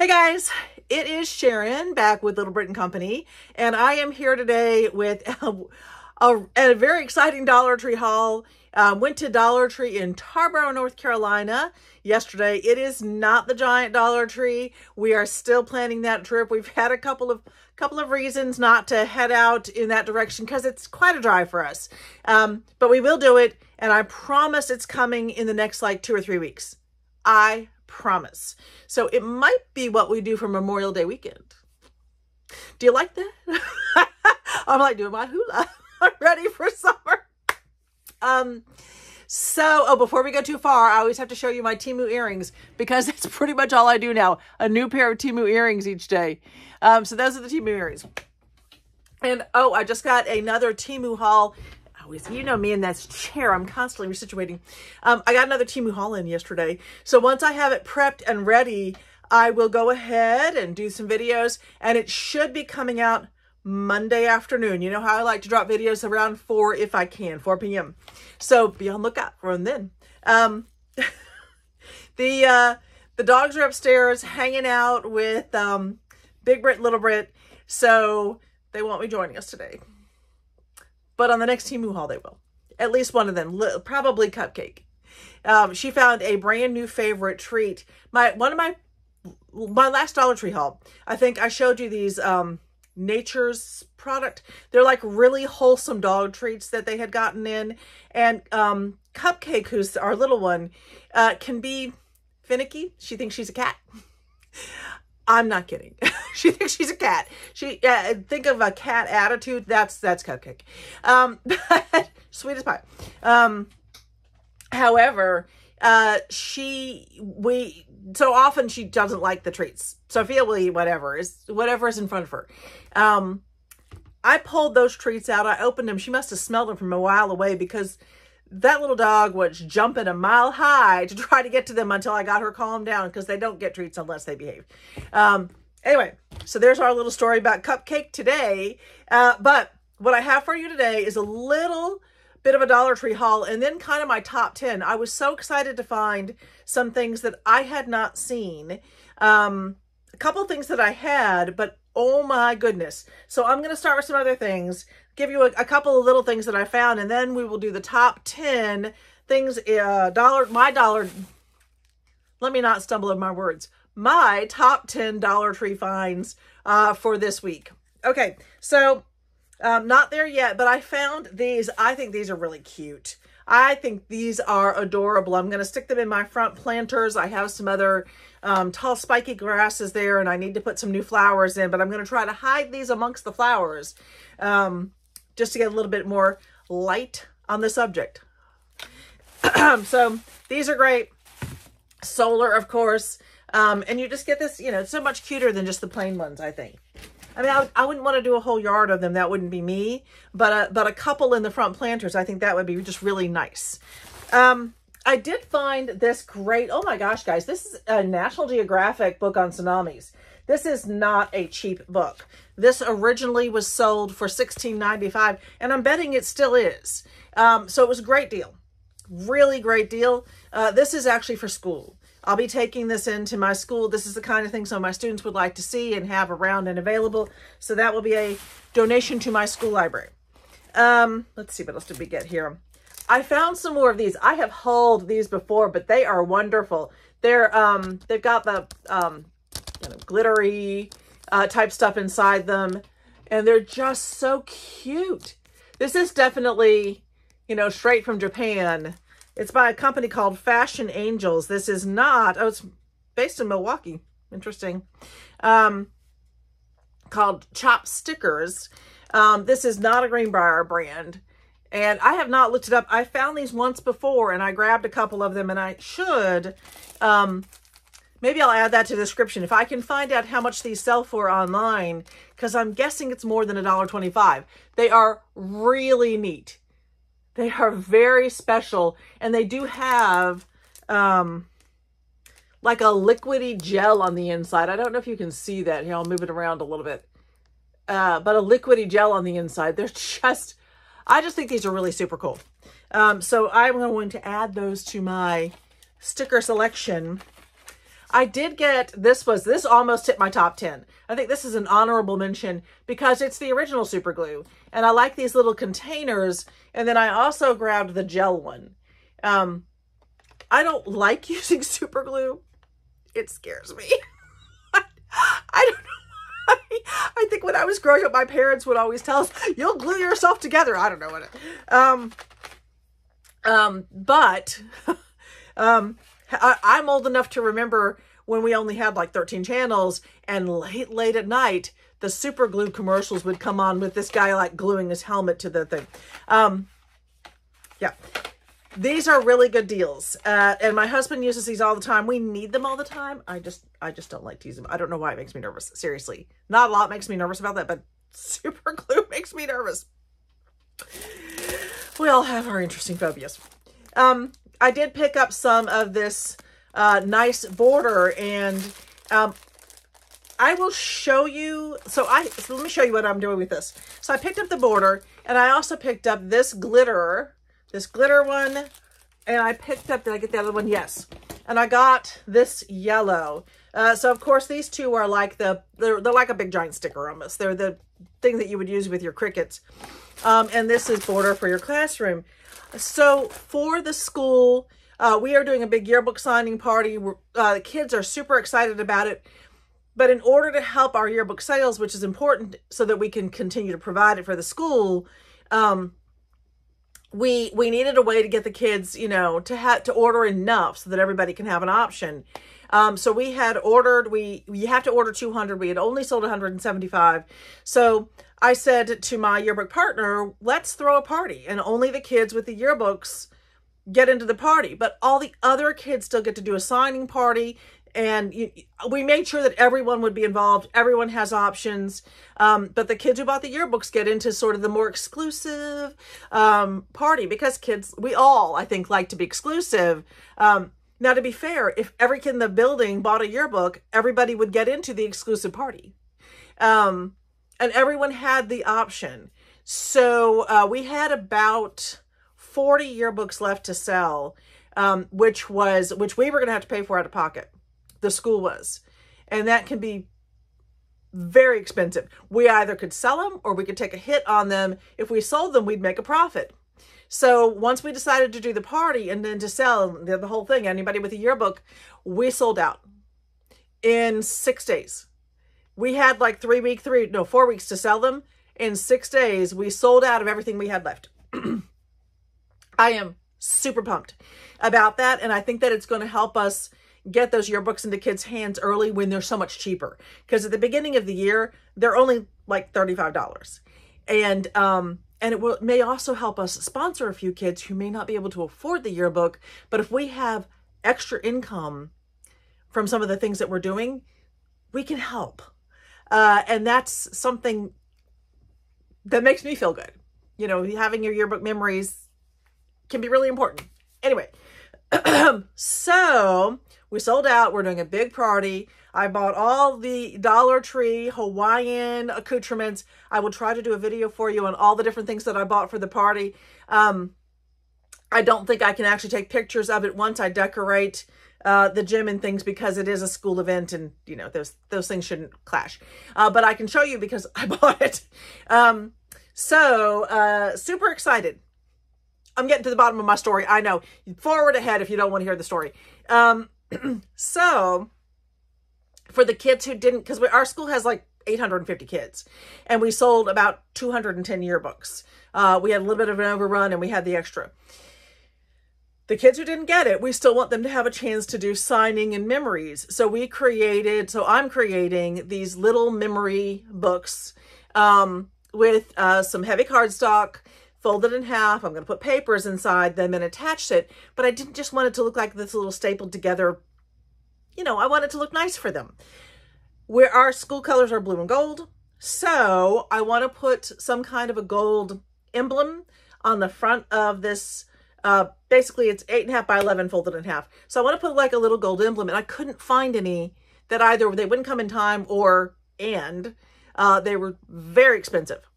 Hey guys, it is Sharon back with Little Brit and Company, and I am here today with a, a, a very exciting Dollar Tree haul. Um, went to Dollar Tree in Tarboro, North Carolina yesterday. It is not the giant Dollar Tree. We are still planning that trip. We've had a couple of couple of reasons not to head out in that direction because it's quite a drive for us. Um, but we will do it, and I promise it's coming in the next like two or three weeks. I promise. So it might be what we do for Memorial Day weekend. Do you like that? I'm like doing my hula. I'm ready for summer. Um, so, oh, before we go too far, I always have to show you my Temu earrings because that's pretty much all I do now. A new pair of Temu earrings each day. Um, so those are the Temu earrings. And, oh, I just got another Temu haul always, you know me in that chair, I'm constantly resituating. Um, I got another haul in yesterday. So once I have it prepped and ready, I will go ahead and do some videos and it should be coming out Monday afternoon. You know how I like to drop videos around 4 if I can, 4 p.m. So be on lookout for them then. Um, the, uh, the dogs are upstairs hanging out with um, Big Brit, Little Brit. So they won't be joining us today. But on the next Temu haul, they will. At least one of them, probably Cupcake. Um, she found a brand new favorite treat. My One of my, my last Dollar Tree haul, I think I showed you these um, Nature's product. They're like really wholesome dog treats that they had gotten in. And um, Cupcake, who's our little one, uh, can be finicky. She thinks she's a cat. I'm not kidding. she thinks she's a cat. She uh, think of a cat attitude. That's that's cupcake. Um, sweet as pie. Um, however, uh, she we so often she doesn't like the treats. Sophia will eat whatever is whatever is in front of her. Um, I pulled those treats out. I opened them. She must have smelled them from a while away because that little dog was jumping a mile high to try to get to them until I got her calmed down because they don't get treats unless they behave. Um, anyway, so there's our little story about Cupcake today. Uh, but what I have for you today is a little bit of a Dollar Tree haul and then kind of my top 10. I was so excited to find some things that I had not seen. Um, a couple things that I had, but oh my goodness. So I'm going to start with some other things give you a, a, couple of little things that I found, and then we will do the top 10 things, uh, dollar, my dollar, let me not stumble over my words, my top 10 Dollar Tree finds uh, for this week. Okay, so um, not there yet, but I found these. I think these are really cute. I think these are adorable. I'm going to stick them in my front planters. I have some other um, tall spiky grasses there and I need to put some new flowers in, but I'm going to try to hide these amongst the flowers. Um, just to get a little bit more light on the subject. so these are great. Solar, of course. Um, and you just get this, you know, it's so much cuter than just the plain ones, I think. I mean, I, I wouldn't want to do a whole yard of them. That wouldn't be me. But, uh, but a couple in the front planters, I think that would be just really nice. Um, I did find this great, oh my gosh, guys, this is a National Geographic book on tsunamis. This is not a cheap book. This originally was sold for $16.95, and I'm betting it still is. Um, so it was a great deal. Really great deal. Uh, this is actually for school. I'll be taking this into my school. This is the kind of thing some of my students would like to see and have around and available. So that will be a donation to my school library. Um, let's see, what else did we get here? I found some more of these. I have hauled these before, but they are wonderful. They're, um, they've got the, um, kind of glittery uh, type stuff inside them. And they're just so cute. This is definitely, you know, straight from Japan. It's by a company called Fashion Angels. This is not, oh, it's based in Milwaukee. Interesting. Um, called Chop Stickers. Um, this is not a Greenbrier brand. And I have not looked it up. I found these once before and I grabbed a couple of them and I should um, Maybe I'll add that to the description. If I can find out how much these sell for online, because I'm guessing it's more than $1.25. They are really neat. They are very special. And they do have um, like a liquidy gel on the inside. I don't know if you can see that. Here, I'll move it around a little bit. Uh, but a liquidy gel on the inside. They're just, I just think these are really super cool. Um, so I'm going to add those to my sticker selection I did get, this was, this almost hit my top 10. I think this is an honorable mention because it's the original super glue. And I like these little containers. And then I also grabbed the gel one. Um, I don't like using super glue. It scares me. I don't know. Why. I think when I was growing up, my parents would always tell us, you'll glue yourself together. I don't know what it, um, um, but, um, I, I'm old enough to remember when we only had like 13 channels and late, late at night, the super glue commercials would come on with this guy like gluing his helmet to the thing. Um, yeah. These are really good deals. Uh, and my husband uses these all the time. We need them all the time. I just, I just don't like to use them. I don't know why it makes me nervous. Seriously. Not a lot makes me nervous about that, but super glue makes me nervous. We all have our interesting phobias. Um, I did pick up some of this uh, nice border and um, I will show you. So I so let me show you what I'm doing with this. So I picked up the border and I also picked up this glitter, this glitter one. And I picked up, did I get the other one? Yes. And I got this yellow. Uh, so of course these two are like the, they're, they're like a big giant sticker almost. They're the thing that you would use with your Cricuts. Um, and this is border for your classroom. So for the school, uh, we are doing a big yearbook signing party. Uh, the kids are super excited about it. But in order to help our yearbook sales, which is important so that we can continue to provide it for the school, um, we we needed a way to get the kids, you know, to have to order enough so that everybody can have an option. Um, so we had ordered, we, you have to order 200. We had only sold 175. So I said to my yearbook partner, let's throw a party and only the kids with the yearbooks get into the party, but all the other kids still get to do a signing party. And you, we made sure that everyone would be involved. Everyone has options. Um, but the kids who bought the yearbooks get into sort of the more exclusive um, party because kids, we all, I think, like to be exclusive. Um, now, to be fair, if every kid in the building bought a yearbook, everybody would get into the exclusive party. Um, and everyone had the option. So uh, we had about 40 yearbooks left to sell, um, which was, which we were going to have to pay for out of pocket. The school was. And that can be very expensive. We either could sell them or we could take a hit on them. If we sold them, we'd make a profit. So once we decided to do the party and then to sell the, whole thing, anybody with a yearbook, we sold out in six days. We had like three week, three, no, four weeks to sell them. In six days, we sold out of everything we had left. I am super pumped about that. And I think that it's going to help us get those yearbooks into kids' hands early when they're so much cheaper. Because at the beginning of the year, they're only like $35. And, um, and it will, may also help us sponsor a few kids who may not be able to afford the yearbook. But if we have extra income from some of the things that we're doing, we can help. Uh, and that's something that makes me feel good. You know, having your yearbook memories can be really important. Anyway, so we sold out. We're doing a big party. I bought all the Dollar Tree Hawaiian accoutrements. I will try to do a video for you on all the different things that I bought for the party. Um, I don't think I can actually take pictures of it once I decorate uh, the gym and things because it is a school event and, you know, those, those things shouldn't clash. Uh, but I can show you because I bought it. Um, so, uh, super excited. I'm getting to the bottom of my story. I know. Forward ahead if you don't want to hear the story. Um, so, for the kids who didn't, because our school has like 850 kids, and we sold about 210 yearbooks. Uh, we had a little bit of an overrun, and we had the extra. The kids who didn't get it, we still want them to have a chance to do signing and memories. So we created, so I'm creating these little memory books um, with uh, some heavy cardstock, folded in half. I'm going to put papers inside them and attach it. But I didn't just want it to look like this little stapled together. You know, I want it to look nice for them. Where our school colors are blue and gold. So I want to put some kind of a gold emblem on the front of this. Uh, basically, it's eight and a half by 11 folded in half. So I want to put like a little gold emblem. And I couldn't find any that either they wouldn't come in time or and uh, they were very expensive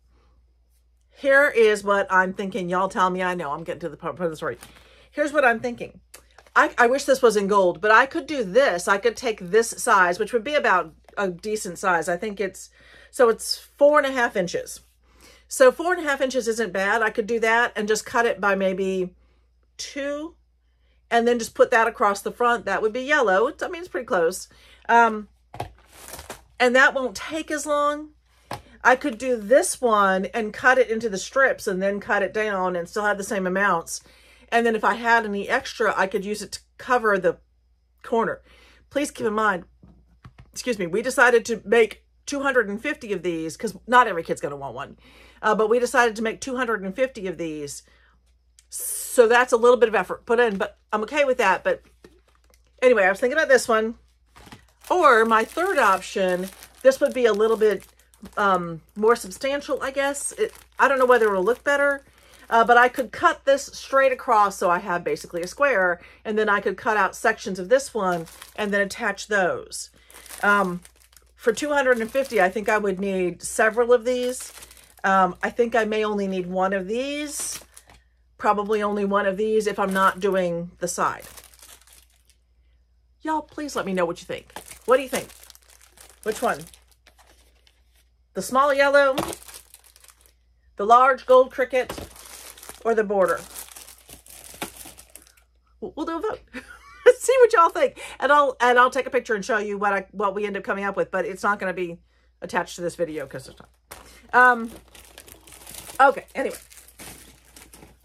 here is what I'm thinking. Y'all tell me I know. I'm getting to the part of the story. Here's what I'm thinking. I, I wish this was in gold, but I could do this. I could take this size, which would be about a decent size. I think it's, so it's four and a half inches. So four and a half inches isn't bad. I could do that and just cut it by maybe two and then just put that across the front. That would be yellow. It's, I mean, it's pretty close. Um, and that won't take as long. I could do this one and cut it into the strips and then cut it down and still have the same amounts. And then if I had any extra, I could use it to cover the corner. Please keep in mind, excuse me, we decided to make 250 of these because not every kid's going to want one. Uh, but we decided to make 250 of these. So that's a little bit of effort put in, but I'm okay with that. But anyway, I was thinking about this one. Or my third option, this would be a little bit um, more substantial, I guess. It, I don't know whether it'll look better, uh, but I could cut this straight across so I have basically a square, and then I could cut out sections of this one and then attach those. Um, for 250, I think I would need several of these. Um, I think I may only need one of these, probably only one of these if I'm not doing the side. Y'all, please let me know what you think. What do you think? Which one? The small yellow, the large gold Cricut, or the border? We'll do a vote. See what y'all think. And I'll and I'll take a picture and show you what I what we end up coming up with, but it's not going to be attached to this video because it's not. Um okay, anyway.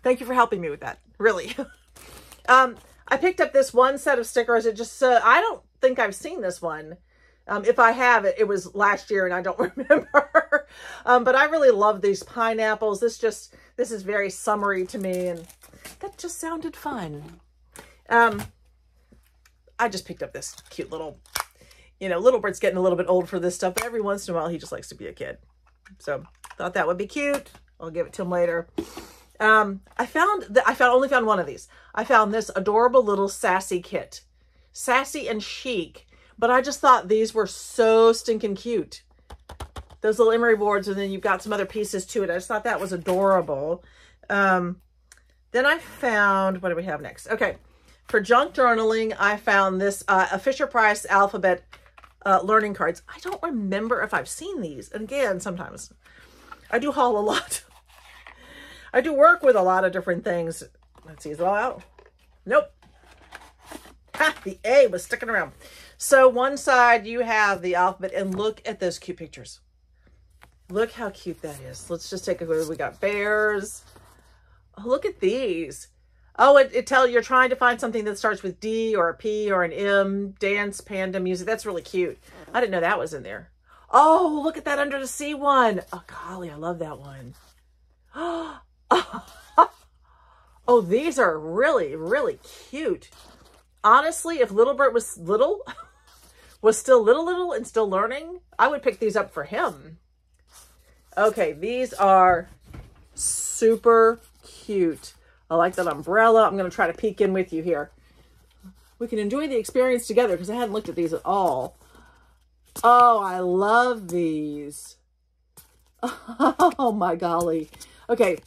Thank you for helping me with that. Really. um I picked up this one set of stickers. It just uh, I don't think I've seen this one. Um, if I have it, it was last year and I don't remember. um, but I really love these pineapples. This just, this is very summery to me and that just sounded fun. Um, I just picked up this cute little, you know, Little Brit's getting a little bit old for this stuff, but every once in a while he just likes to be a kid. So thought that would be cute. I'll give it to him later. Um, I found that I found only found one of these. I found this adorable little sassy kit. Sassy and chic but I just thought these were so stinking cute. Those little emery boards, and then you've got some other pieces to it. I just thought that was adorable. Um, then I found, what do we have next? Okay, for junk journaling, I found this uh, a Fisher-Price alphabet uh, learning cards. I don't remember if I've seen these. And again, sometimes I do haul a lot. I do work with a lot of different things. Let's see, is it all out? Nope. Ha, the A was sticking around. So one side you have the alphabet and look at those cute pictures. Look how cute that is. Let's just take a look. We got bears. Oh, look at these. Oh, it, it tell you're trying to find something that starts with D or a P or an M. Dance, panda, music. That's really cute. I didn't know that was in there. Oh, look at that under the sea one. Oh, golly, I love that one. Oh, these are really, really cute. Honestly, if Little Brit was little, was still little, little and still learning, I would pick these up for him. Okay, these are super cute. I like that umbrella. I'm going to try to peek in with you here. We can enjoy the experience together because I hadn't looked at these at all. Oh, I love these. Oh my golly. Okay,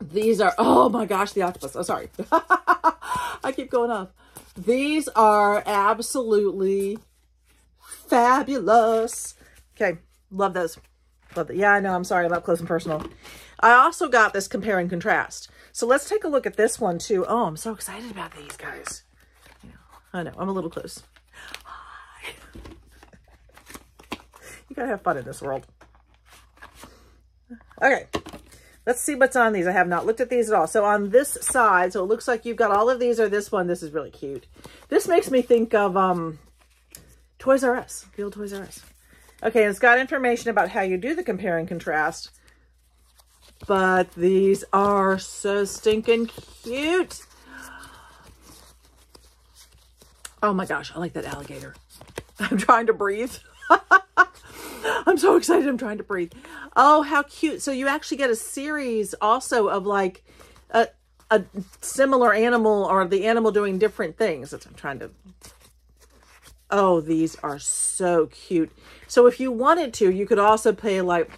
these are, oh my gosh, the octopus. I'm oh, sorry. I keep going off. These are absolutely fabulous. Okay, love those. Love that. Yeah, I know. I'm sorry I'm about close and personal. I also got this compare and contrast. So let's take a look at this one too. Oh, I'm so excited about these guys. Yeah, I know. I'm a little close. You gotta have fun in this world. Okay. Let's see what's on these. I have not looked at these at all. So on this side, so it looks like you've got all of these or this one. This is really cute. This makes me think of um, Toys R Us, the old Toys R Us. Okay, it's got information about how you do the compare and contrast. But these are so stinking cute. Oh my gosh, I like that alligator. I'm trying to breathe. I'm so excited. I'm trying to breathe. Oh, how cute. So you actually get a series also of like a, a similar animal or the animal doing different things. I'm trying to Oh, these are so cute. So if you wanted to, you could also pay like,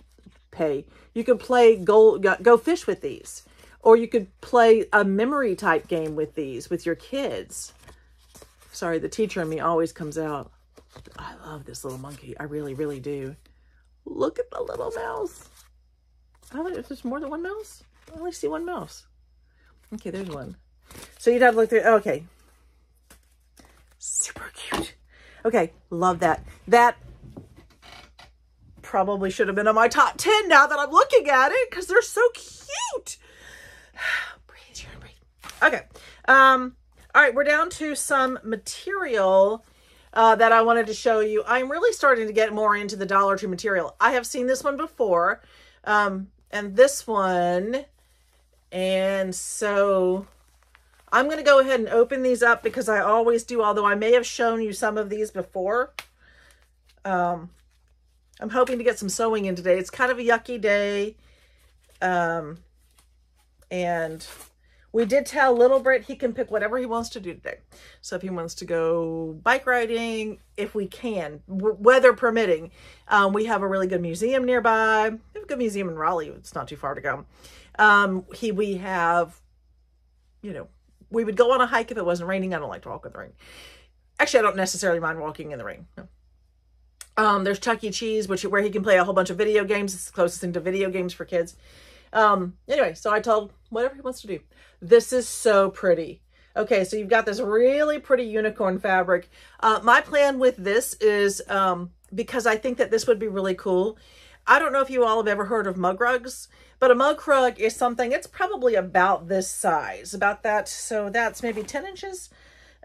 pay, you could play go, go fish with these. Or you could play a memory type game with these with your kids. Sorry, the teacher in me always comes out. I love this little monkey. I really, really do. Look at the little mouse. Oh, if there's more than one mouse? I only see one mouse. Okay, there's one. So you'd have to look through. Okay. Super cute. Okay, love that. That probably should have been on my top 10 now that I'm looking at it because they're so cute. breathe, Sharon, breathe. Okay. Um, all right, we're down to some material uh, that I wanted to show you. I'm really starting to get more into the Dollar Tree material. I have seen this one before, um, and this one, and so I'm going to go ahead and open these up because I always do, although I may have shown you some of these before. Um, I'm hoping to get some sewing in today. It's kind of a yucky day. Um, and we did tell Little Brit he can pick whatever he wants to do today. So if he wants to go bike riding, if we can, weather permitting, um, we have a really good museum nearby. We have a good museum in Raleigh. It's not too far to go. Um, he, we have, you know, we would go on a hike if it wasn't raining. I don't like to walk in the rain. Actually, I don't necessarily mind walking in the rain. No. Um, there's Chuck E. Cheese, which where he can play a whole bunch of video games. It's the closest thing to video games for kids. Um, anyway, so I told whatever he wants to do. This is so pretty. Okay, so you've got this really pretty unicorn fabric. Uh, my plan with this is, um, because I think that this would be really cool. I don't know if you all have ever heard of mug rugs, but a mug rug is something, it's probably about this size, about that. So that's maybe 10 inches.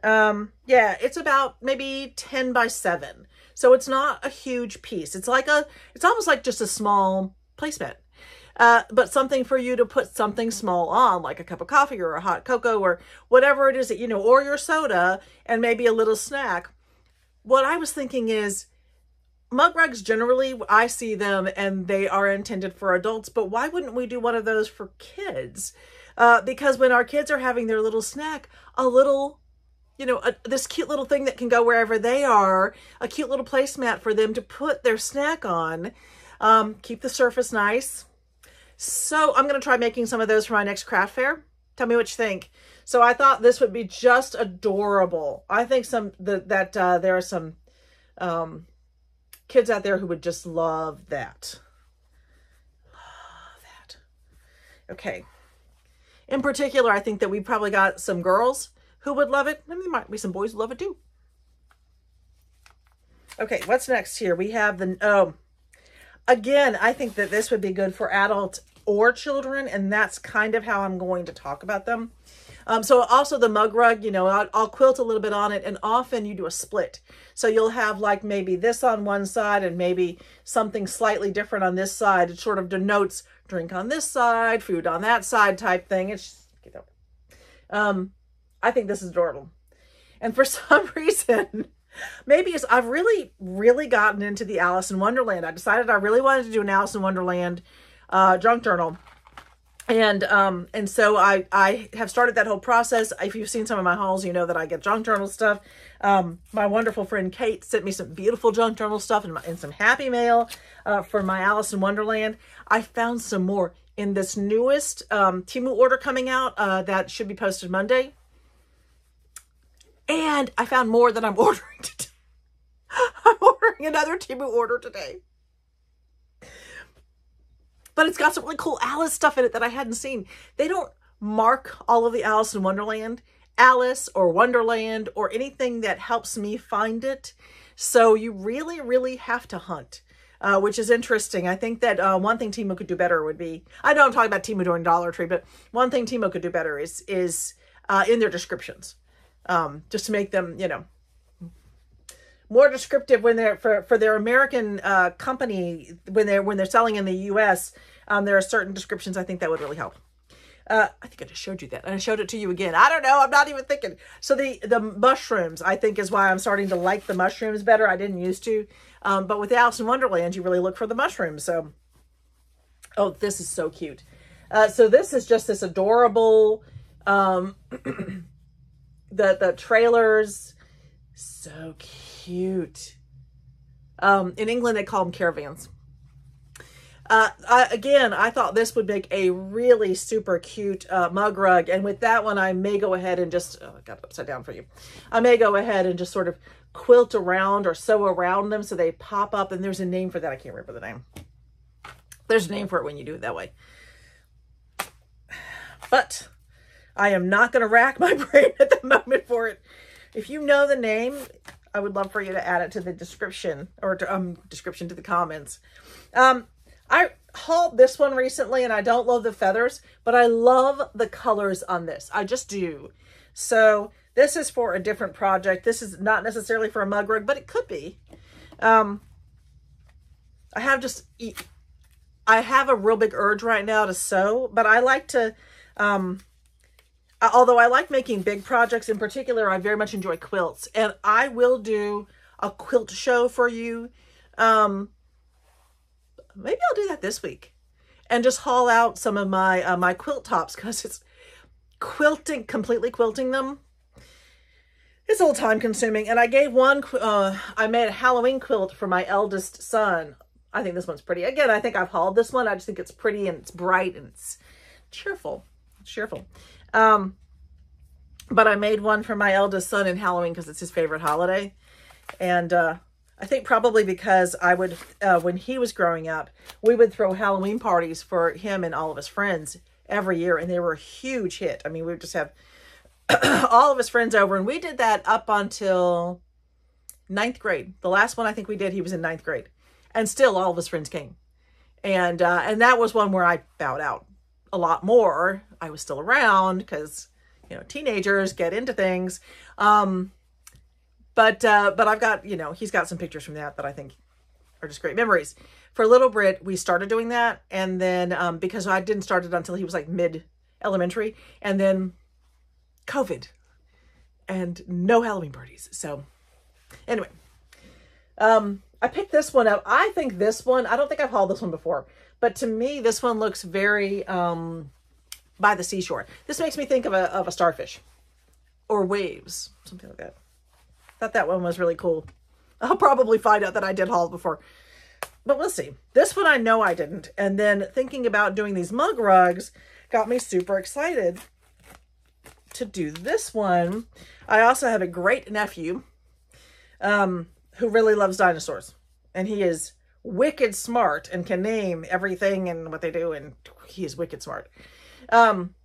Um, yeah, it's about maybe 10 by 7. So it's not a huge piece. It's like a, it's almost like just a small placement. uh, but something for you to put something small on, like a cup of coffee or a hot cocoa or whatever it is that, you know, or your soda and maybe a little snack. What I was thinking is mug rugs generally, I see them and they are intended for adults, but why wouldn't we do one of those for kids? Uh, because when our kids are having their little snack, a little you know, a, this cute little thing that can go wherever they are, a cute little placemat for them to put their snack on. Um, keep the surface nice. So I'm going to try making some of those for my next craft fair. Tell me what you think. So I thought this would be just adorable. I think some the, that uh, there are some um, kids out there who would just love that. Love that. Okay. In particular, I think that we probably got some girls who would love it. And there might be some boys who love it too. Okay, what's next here? We have the, oh, again, I think that this would be good for adults or children, and that's kind of how I'm going to talk about them. Um, so also the mug rug, you know, I'll, I'll, quilt a little bit on it, and often you do a split. So you'll have like maybe this on one side and maybe something slightly different on this side. It sort of denotes drink on this side, food on that side type thing. It's just, um, I think this is adorable. And for some reason, maybe it's, I've really, really gotten into the Alice in Wonderland. I decided I really wanted to do an Alice in Wonderland uh, junk journal. And um, and so I, I have started that whole process. If you've seen some of my hauls, you know that I get junk journal stuff. Um, my wonderful friend Kate sent me some beautiful junk journal stuff and, and some happy mail uh, for my Alice in Wonderland. I found some more in this newest um, Temu order coming out uh, that should be posted Monday. And I found more that I'm ordering today. I'm ordering another Temu order today but it's got some really cool Alice stuff in it that I hadn't seen. They don't mark all of the Alice in Wonderland, Alice or Wonderland or anything that helps me find it. So you really, really have to hunt. Uh, which is interesting. I think that uh, one thing Temu could do better would be, I know I'm talking about Temu doing Dollar Tree, but one thing Temu could do better is is uh, in their descriptions, um, just to make them, you know, more descriptive when they're for for their American uh, company when they're when they're selling in the U.S. Um, there are certain descriptions I think that would really help. Uh, I think I just showed you that. And I showed it to you again. I don't know. I'm not even thinking. So the, the mushrooms, I think, is why I'm starting to like the mushrooms better. I didn't used to. Um, but with Alice in Wonderland, you really look for the mushrooms. So, oh, this is so cute. Uh, so this is just this adorable, um, the, the trailers, so cute. Um, in England, they call them caravans. Uh, I, again, I thought this would make a really super cute uh, mug rug. And with that one, I may go ahead and just, oh, I got it upside down for you. I may go ahead and just sort of quilt around or sew around them so they pop up. And there's a name for that. I can't remember the name. There's a name for it when you do it that way. But I am not going to rack my brain at the moment for it. If you know the name, I would love for you to add it to the description or to, um description to the comments. Um, I hauled this one recently and I don't love the feathers, but I love the colors on this. I just do. So this is for a different project. This is not necessarily for a mug rug, but it could be. Um, I have just, I have a real big urge right now to sew, but I like to, um, although I like making big projects in particular, I very much enjoy quilts. And I will do a quilt show for you. Um, maybe I'll do that this week. And just haul out some of my uh, my quilt tops because it's quilting, completely quilting them. It's a little time consuming. And I gave one, uh, I made a Halloween quilt for my eldest son. I think this one's pretty. Again, I think I've hauled this one. I just think it's pretty and it's bright and it's cheerful. It's cheerful. Um, but I made one for my eldest son in Halloween because it's his favorite holiday. And uh, I think probably because I would, uh, when he was growing up, we would throw Halloween parties for him and all of his friends every year. And they were a huge hit. I mean, we would just have all of his friends over. And we did that up until ninth grade. The last one I think we did, he was in ninth grade. And still all of his friends came. And, uh, and that was one where I bowed out a lot more. I was still around because, you know, teenagers get into things. Um, but, uh, but I've got, you know, he's got some pictures from that that I think are just great memories. For Little Brit, we started doing that. And then, um, because I didn't start it until he was like mid elementary and then COVID and no Halloween parties. So anyway, um, I picked this one up. I think this one, I don't think I've hauled this one before, but to me, this one looks very um, by the seashore. This makes me think of a, of a starfish or waves, something like that. Thought that one was really cool. I'll probably find out that I did haul before, but we'll see. This one I know I didn't. And then thinking about doing these mug rugs got me super excited to do this one. I also have a great nephew um, who really loves dinosaurs. And he is wicked smart and can name everything and what they do. And he is wicked smart. Um,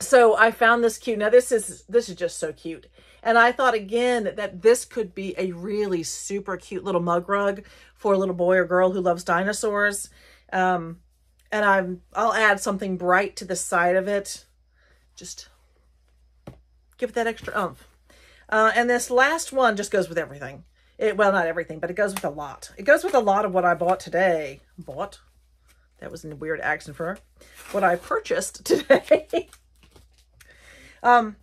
so I found this cute. Now this is, this is just so cute. And I thought again that this could be a really super cute little mug rug for a little boy or girl who loves dinosaurs. Um, and I'm, I'll add something bright to the side of it. Just give it that extra oomph. Uh, and this last one just goes with everything. It, well, not everything, but it goes with a lot. It goes with a lot of what I bought today. Bought? That was a weird accent for her. what I purchased today. Um,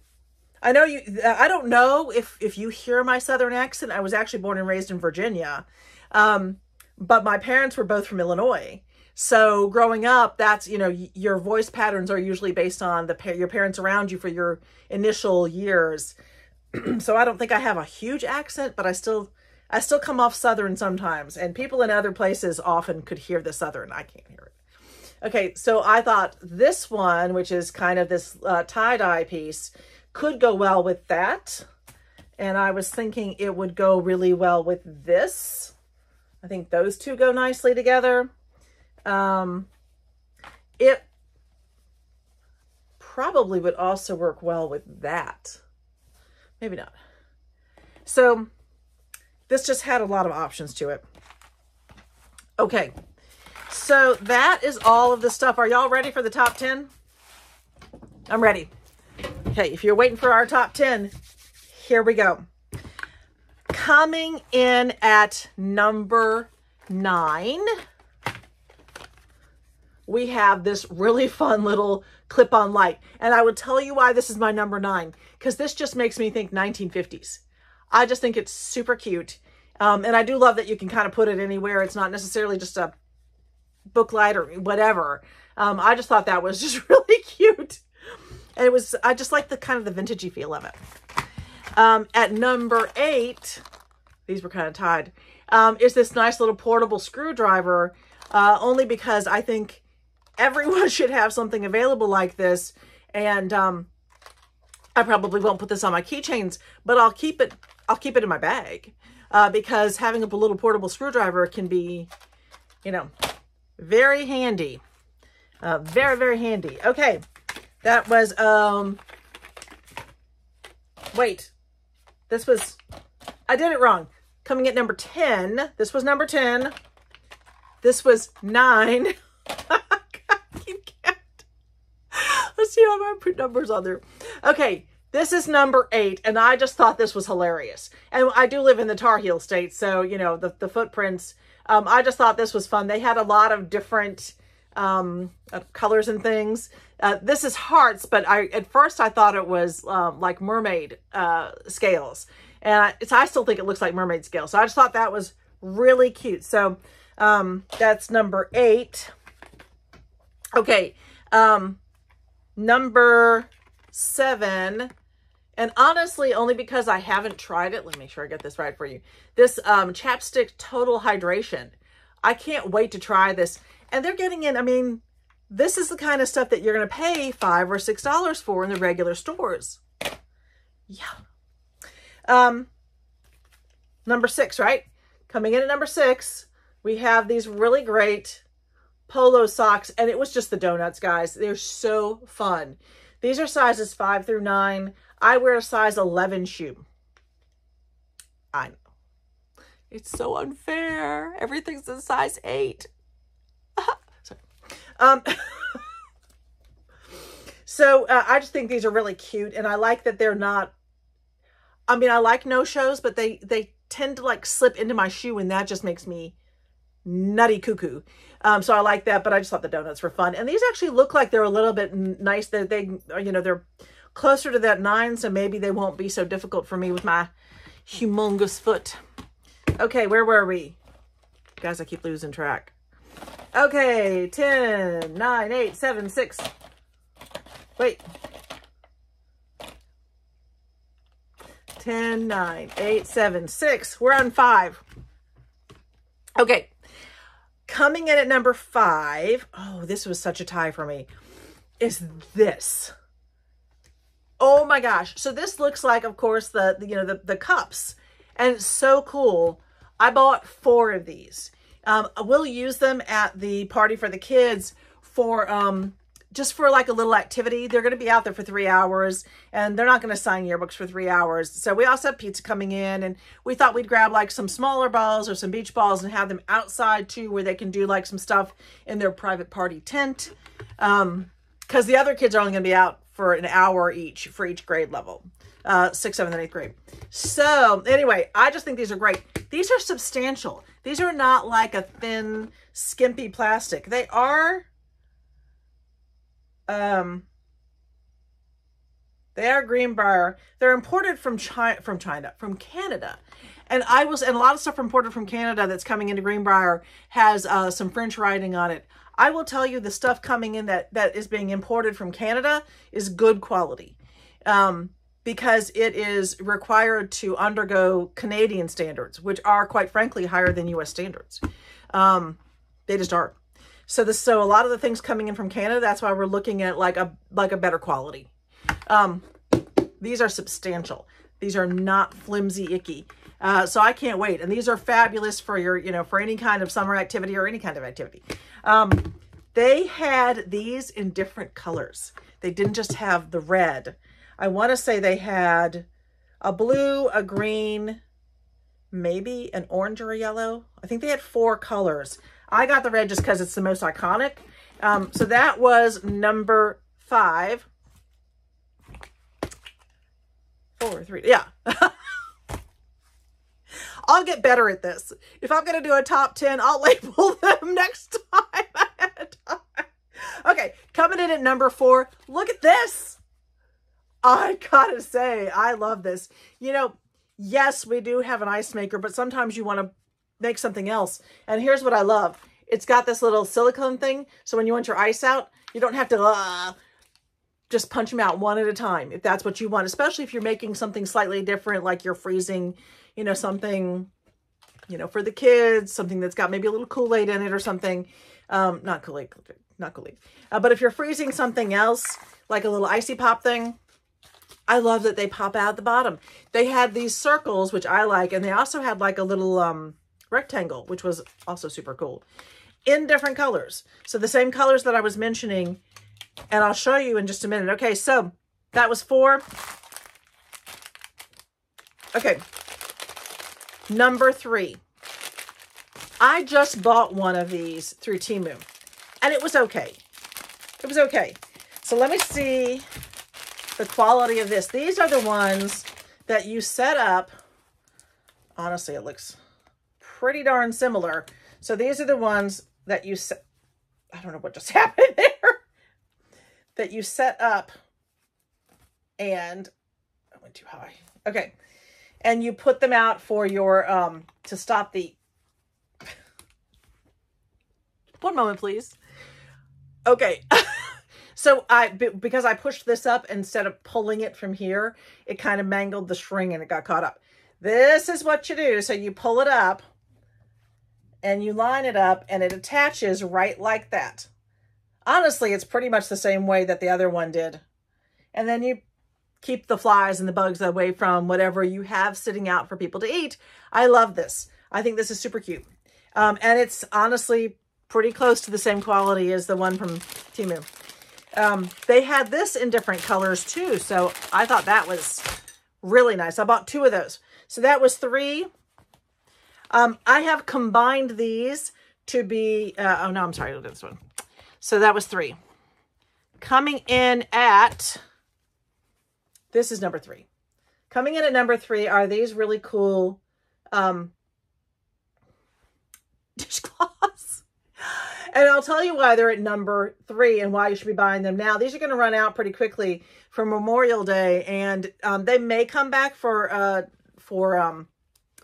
I know you, I don't know if, if you hear my Southern accent. I was actually born and raised in Virginia. Um, but my parents were both from Illinois. So growing up, that's, you know, your voice patterns are usually based on the your parents around you for your initial years. so I don't think I have a huge accent, but I still I still come off Southern sometimes, and people in other places often could hear the Southern. I can't hear. Okay, so I thought this one, which is kind of this uh, tie-dye piece, could go well with that. And I was thinking it would go really well with this. I think those two go nicely together. Um, it probably would also work well with that. Maybe not. So this just had a lot of options to it. Okay, so that is all of the stuff. Are y'all ready for the top 10? I'm ready. Okay, if you're waiting for our top 10, here we go. Coming in at number nine, we have this really fun little clip-on light. And I would tell you why this is my number nine, because this just makes me think 1950s. I just think it's super cute. Um, and I do love that you can kind of put it anywhere. It's not necessarily just a book light or whatever. Um, I just thought that was just really cute. And it was, I just like the kind of the vintagey feel of it. Um, at number eight, these were kind of tied, um, is this nice little portable screwdriver. uh, only because I think everyone should have something available like this. And um, I probably won't put this on my keychains, but I'll keep it, I'll keep it in my bag uh, because having a little portable screwdriver can be, you know, very handy. Uh, very, very handy. Okay. That was, um, wait, this was, I did it wrong. Coming at number 10. This was number 10. This was 9. Let's see how I put numbers on there. Okay, this is number eight, and I just thought this was hilarious. And I do live in the Tar Heel state, so, you know, the, the footprints, um, I just thought this was fun. They had a lot of different um, uh, colors and things. Uh, this is hearts, but I at first I thought it was um, like mermaid uh, scales. And I, I still think it looks like mermaid scales. So I just thought that was really cute. So um, that's number eight. Okay. Um, number seven. And honestly, only because I haven't tried it. Let me make sure I get this right for you. This um, Chapstick Total Hydration. I can't wait to try this. And they're getting in, I mean, this is the kind of stuff that you're going to pay five or six dollars for in the regular stores. Yeah. Um, number six, right? Coming in at number six, we have these really great polo socks. And it was just the donuts, guys. They're so fun. These are sizes five through nine. I wear a size 11 shoe. I know. It's so unfair. Everything's a size eight. Sorry. Um, so uh, I just think these are really cute. And I like that they're not, I mean, I like no-shows, but they, they tend to like slip into my shoe and that just makes me nutty cuckoo. Um, so I like that, but I just thought the donuts were fun. And these actually look like they're a little bit nice. That they, you know, they're closer to that nine, so maybe they won't be so difficult for me with my humongous foot. Okay, where were we? Guys, I keep losing track. Okay, 10, 9, 8, 7, 6. Wait. 10, 9, 8, 7, 6. We're on 5. Okay. Coming in at number 5. Oh, this was such a tie for me. Is this. Oh my gosh. So this looks like, of course, the, the you know, the, the cups. And it's so cool. I bought four of these. Um, we'll use them at the party for the kids for um, just for like a little activity. They're going to be out there for three hours and they're not going to sign yearbooks for three hours. So we also have pizza coming in and we thought we'd grab like some smaller balls or some beach balls and have them outside too where they can do like some stuff in their private party tent. Um, because the other kids are only going to be out for an hour each for each grade level uh, sixth, seventh, and eighth grade. So anyway, I just think these are great. These are substantial. These are not like a thin, skimpy plastic. They are, um, they are Greenbrier. They're imported from China, from China, from Canada. And I was, and a lot of stuff imported from Canada that's coming into Greenbrier has uh, some French writing on it. I will tell you the stuff coming in that, that is being imported from Canada is good quality. Um, because it is required to undergo Canadian standards, which are quite frankly higher than US standards. Um, they just aren't. So this, so a lot of the things coming in from Canada, that's why we're looking at like a, like a better quality. Um, these are substantial. These are not flimsy, icky. Uh, so I can't wait. And these are fabulous for your, you know, for any kind of summer activity or any kind of activity. Um, they had these in different colors. They didn't just have the red. I want to say they had a blue, a green, maybe an orange or a yellow. I think they had four colors. I got the red just because it's the most iconic. Um, so that was number five. Four, three, yeah. I'll get better at this. If I'm going to do a top 10, I'll label them next time. okay, coming in at number four. Look at this. I gotta say, I love this. You know, yes, we do have an ice maker, but sometimes you want to make something else. And here's what I love. It's got this little silicone thing. So when you want your ice out, you don't have to uh, just punch them out one at a time if that's what you want, especially if you're making something slightly different, like you're freezing, you know, something you know, for the kids, something that's got maybe a little Kool-Aid in it or something. Um, not Kool-Aid, not Kool-Aid. Uh, but if you're freezing something else, like a little icy pop thing, I love that they pop out the bottom. They had these circles, which I like, and they also had like a little um, rectangle, which was also super cool, in different colors. So the same colors that I was mentioning, and I'll show you in just a minute. Okay, so that was four. Okay, number three. I just bought one of these through Temu, and it was okay. It was okay. So let me see the quality of this. These are the ones that you set up. Honestly, it looks pretty darn similar. So these are the ones that you set. I don't know what just happened there. that you set up and I went too high. Okay. And you put them out for your, um, to stop the, one moment, please. Okay. So I, because I pushed this up instead of pulling it from here, it kind of mangled the string and it got caught up. This is what you do. So you pull it up and you line it up and it attaches right like that. Honestly, it's pretty much the same way that the other one did. And then you keep the flies and the bugs away from whatever you have sitting out for people to eat. I love this. I think this is super cute. Um, and it's honestly pretty close to the same quality as the one from Temu. Um, they had this in different colors too. So I thought that was really nice. I bought two of those. So that was three. Um, I have combined these to be, uh, oh no, I'm sorry, I'll do this one. So that was three. Coming in at, this is number three. Coming in at number three are these really cool um, dishcloths. And I'll tell you why they're at number three and why you should be buying them now. These are going to run out pretty quickly for Memorial Day, and um, they may come back for uh, for um,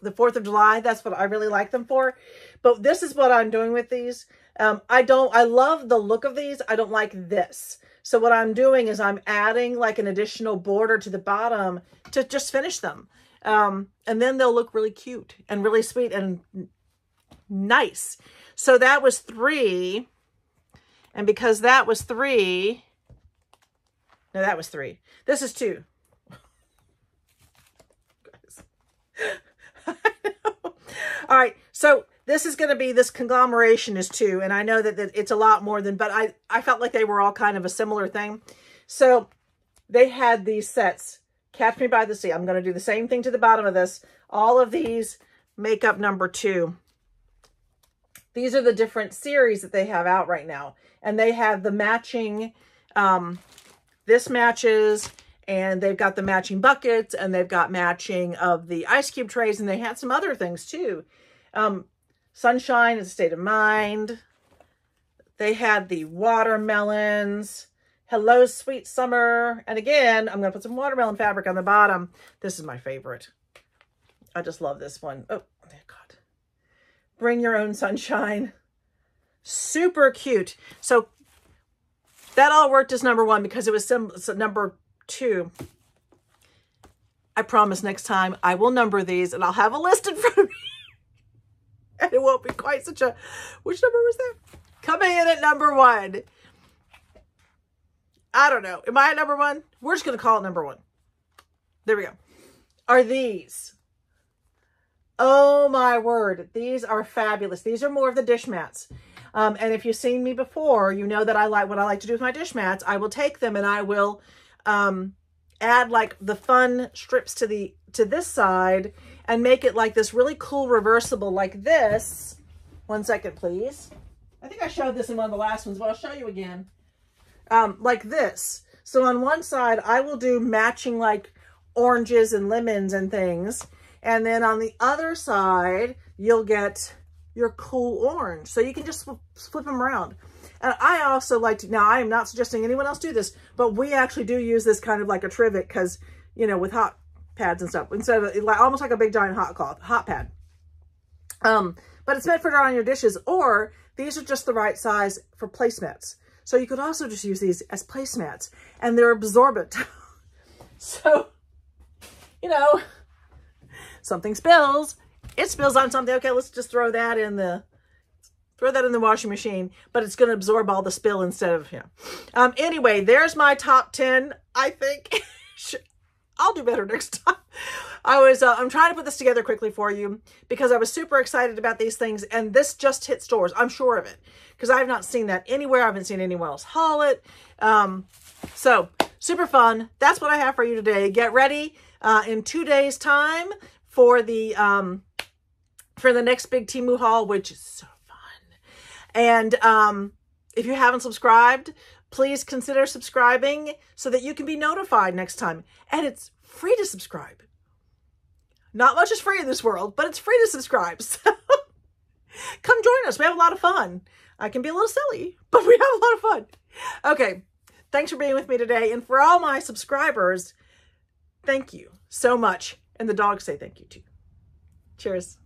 the 4th of July. That's what I really like them for. But this is what I'm doing with these. Um, I don't, I love the look of these. I don't like this. So what I'm doing is I'm adding like an additional border to the bottom to just finish them. Um, and then they'll look really cute and really sweet and nice. So that was three. And because that was three, no, that was three. This is two. All right, so this is going to be, this conglomeration is two, and I know that, that it's a lot more than, but I, I felt like they were all kind of a similar thing. So they had these sets, Catch Me By the Sea. I'm going to do the same thing to the bottom of this. All of these make up number two. These are the different series that they have out right now. And they have the matching, um, this matches, and they've got the matching buckets, and they've got matching of the ice cube trays, and they had some other things too. Um, Sunshine is a state of mind. They had the watermelons. Hello, sweet summer. And again, I'm going to put some watermelon fabric on the bottom. This is my favorite. I just love this one. Oh, God. Bring Your Own Sunshine. Super cute. So that all worked as number one because it was sim so number two. I promise next time I will number these and I'll have a list in front of me. And it won't be quite such a, which number was that? Coming in at number one. I don't know. Am I at number one? We're just going to call it number one. There we go. Are these Oh my word, these are fabulous. These are more of the dish mats. Um, and if you've seen me before, you know that I like what I like to do with my dish mats. I will take them and I will um, add like the fun strips to the to this side and make it like this really cool reversible like this. One second, please. I think I showed this in one of the last ones, but I'll show you again. Um, like this. So on one side, I will do matching like oranges and lemons and things. And then on the other side, you'll get your cool orange. So you can just flip them around. And I also like to, now I am not suggesting anyone else do this, but we actually do use this kind of like a trivet because, you know, with hot pads and stuff, instead of like, almost like a big giant hot cloth, hot pad. Um, but it's meant for drying your dishes or these are just the right size for placemats. So you could also just use these as placemats and they're absorbent. so, you know, something spills it spills on something. Okay, let's just throw that in the throw that in the washing machine, but it's going to absorb all the spill instead of, you know. Um, anyway, there's my top 10, I think. I'll do better next time. I was, uh, I'm trying to put this together quickly for you because I was super excited about these things and this just hit stores. I'm sure of it because I have not seen that anywhere. I haven't seen anyone else haul it. Um, so super fun. That's what I have for you today. Get ready uh, in two days time for the, um, for the next big Temu haul, which is so fun. And, um, if you haven't subscribed, please consider subscribing so that you can be notified next time. And it's free to subscribe. Not much is free in this world, but it's free to subscribe. So come join us. We have a lot of fun. I can be a little silly, but we have a lot of fun. Okay. Thanks for being with me today. And for all my subscribers, thank you so much. And the dogs say thank you too. Cheers.